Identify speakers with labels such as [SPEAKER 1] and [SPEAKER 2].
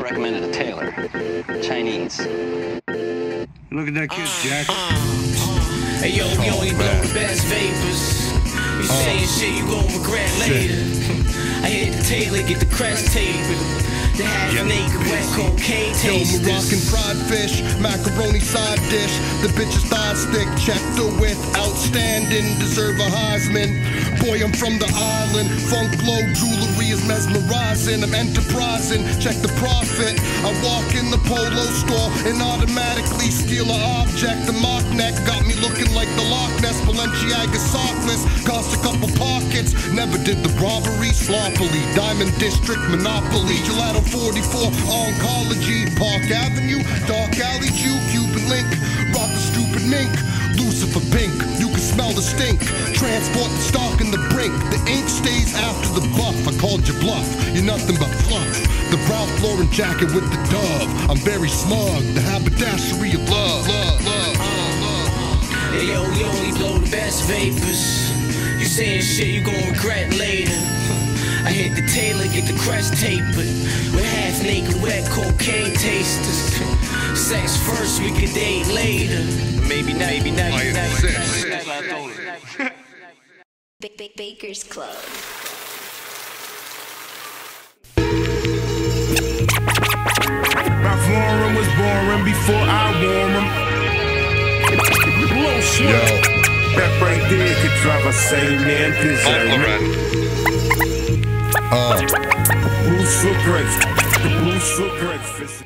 [SPEAKER 1] have recommended a tailor. Chinese.
[SPEAKER 2] Look at that kid, uh-huh. Jack. Uh-huh.
[SPEAKER 3] Hey yo, we only blow the best vapors. You saying shit you gon' regret later. I hit the tailor, get the crest tape. The half naked cocaine
[SPEAKER 4] Yo,
[SPEAKER 3] tasters.
[SPEAKER 4] Moroccan fried fish, macaroni side dish. The bitch's thigh stick, check the width, outstanding, deserve a Heisman. Boy, I'm from the island. Funk Lo jewelry is mesmerizing. I'm enterprising, check the profit. I walk in the polo store and automatically steal an object. The mock neck got Balenciaga sockless. Cost a couple pockets, never did the robbery sloppily. Diamond District Monopoly, Gelato 44 Oncology, Park Avenue, Dark Alley Jew, Cuban Link, Rock the stupid mink. Lucifer pink, you can smell the stink. Transport the stock in the brink. The ink stays after the buff. I called you bluff. You're nothing but fluff. The Ralph Lauren jacket with the dove. I'm very smug. The haberdashery
[SPEAKER 3] Hey yo, we only blow the best vapors. You saying shit you gon' regret later. I hit the tailor, get the crest tape, but we're half naked, wet cocaine tasters. Sex first, we could date later. Maybe not, maybe not, maybe not.
[SPEAKER 5] Ba- Ba- Baker's Club.
[SPEAKER 6] Ralph Lauren was boring before I wore him. Smoke. That right there could drive a sane man.
[SPEAKER 4] Uh.
[SPEAKER 6] Boost for breakfast. The Boost for breakfast.